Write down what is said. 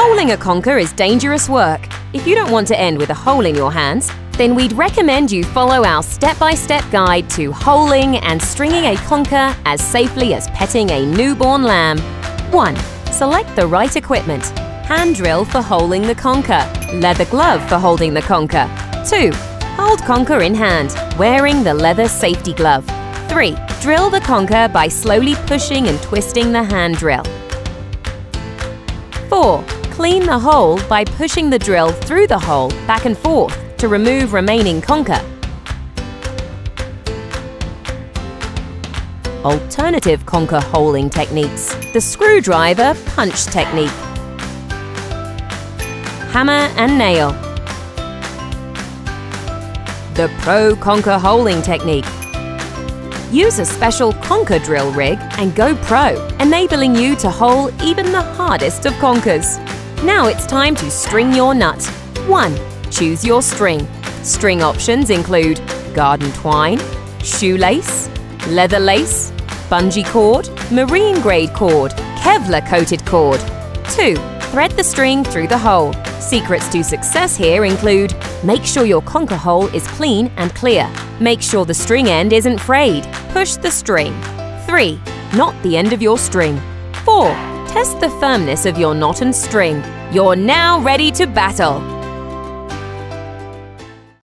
Holing a conker is dangerous work. If you don't want to end with a hole in your hands, then we'd recommend you follow our step-by-step guide to holing and stringing a conker as safely as petting a newborn lamb. 1. Select the right equipment. Hand drill for holing the conker. Leather glove for holding the conker. 2. Hold conker in hand, wearing the leather safety glove. 3. Drill the conker by slowly pushing and twisting the hand drill. 4. Clean the hole by pushing the drill through the hole back and forth to remove remaining conker. Alternative conker holing techniques. The screwdriver punch technique. Hammer and nail. The Pro Conker holing technique. Use a special conker drill rig and go pro, enabling you to hole even the hardest of conkers. Now it's time to string your nut. 1. Choose your string. String options include garden twine, shoelace, leather lace, bungee cord, marine grade cord, Kevlar coated cord. 2. Thread the string through the hole. Secrets to success here include make sure your conker hole is clean and clear. Make sure the string end isn't frayed. Push the string. 3. Knot the end of your string. 4. Test the firmness of your knot and string. You're now ready to battle.